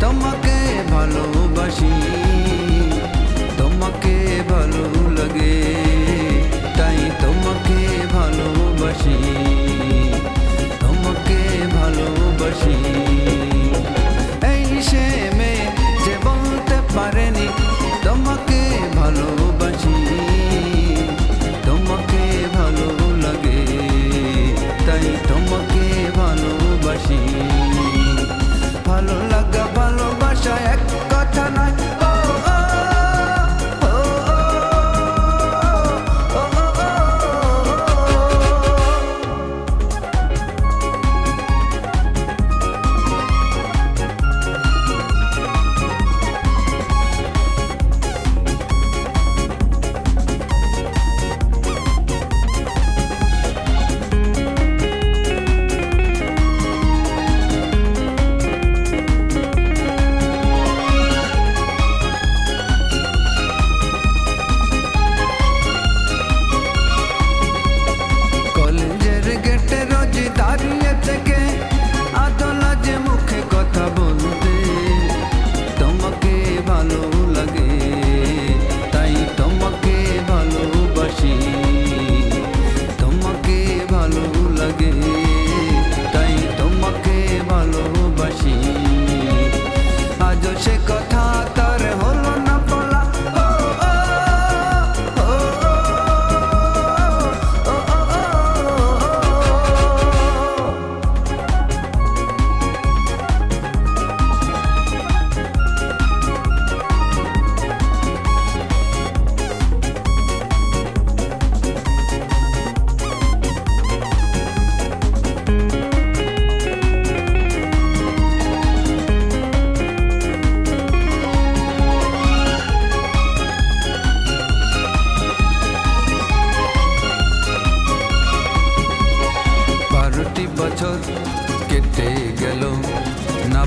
তোমাকে ভালোবাসি তোমাকে ভালো লাগে তাই তোমাকে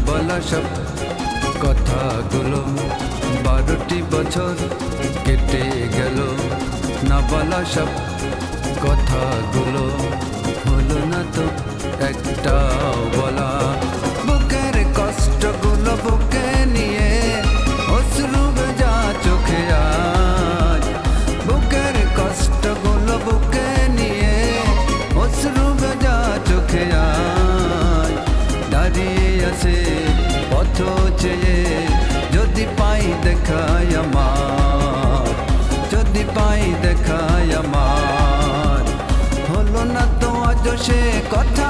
বলা সব কথাগুলো বারোটি বছর কেটে গেল। না বলা সব কথাগুলো চেয়ে যদি পাই দেখায় আমার, যদি পাই দেখায় আমার। হলো না তো আজ সে কথা